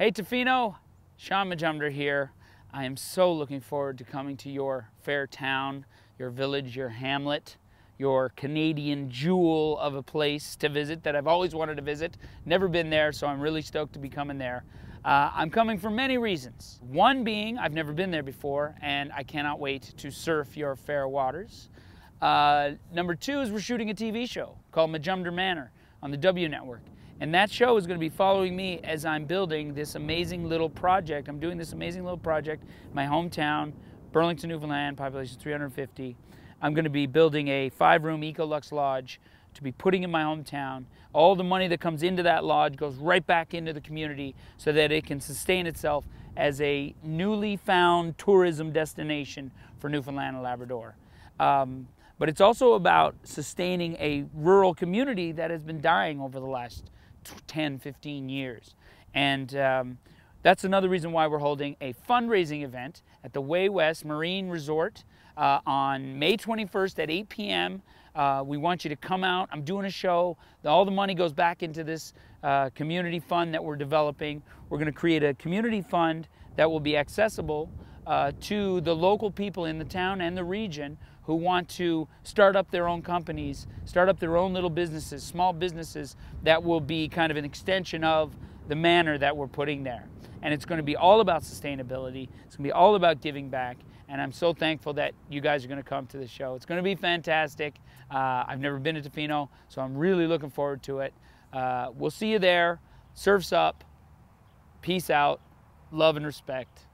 Hey Tofino, Shaun Majumder here. I am so looking forward to coming to your fair town, your village, your hamlet, your Canadian jewel of a place to visit that I've always wanted to visit. Never been there, so I'm really stoked to be coming there. Uh, I'm coming for many reasons. One being I've never been there before, and I cannot wait to surf your fair waters. Uh, number two is we're shooting a TV show called Majumder Manor on the W Network. And that show is going to be following me as I'm building this amazing little project. I'm doing this amazing little project, my hometown, Burlington, Newfoundland, population 350. I'm going to be building a five room Ecolux Lodge to be putting in my hometown. All the money that comes into that lodge goes right back into the community so that it can sustain itself as a newly found tourism destination for Newfoundland and Labrador. Um, but it's also about sustaining a rural community that has been dying over the last 10, 15 years. And um, that's another reason why we're holding a fundraising event at the Weigh West Marine Resort uh, on May 21st at 8 p.m. Uh, we want you to come out. I'm doing a show. All the money goes back into this uh, community fund that we're developing. We're going to create a community fund that will be accessible uh, to the local people in the town and the region who want to start up their own companies, start up their own little businesses, small businesses that will be kind of an extension of the manor that we're putting there. And it's going to be all about sustainability. It's going to be all about giving back. And I'm so thankful that you guys are going to come to the show. It's going to be fantastic. Uh, I've never been to Tofino, so I'm really looking forward to it. Uh, we'll see you there. Surfs up. Peace out. Love and respect.